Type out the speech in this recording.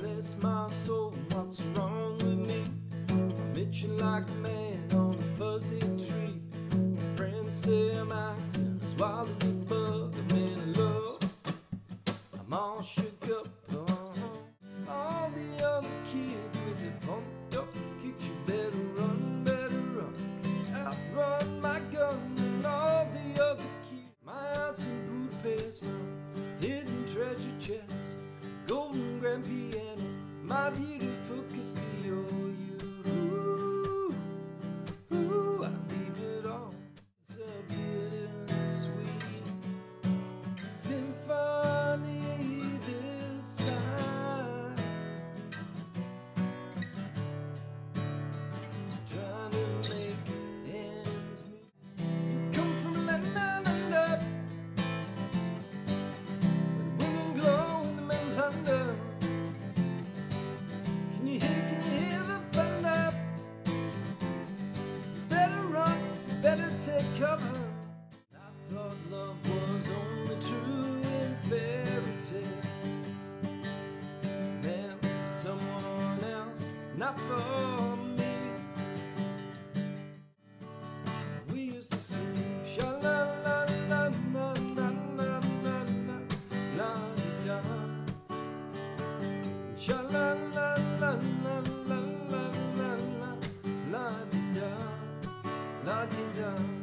bless my soul, what's wrong with me? I'm itching like a man on a fuzzy tree. My friends say I'm acting as wild as a bug. I'm in love. I'm all shook up. uh-huh. All I've you to focus. Take cover. I thought love was only true in fairy tales. For someone else, not for me. We used to sing sha la la la la la la la la la da. Sha la la la la not been.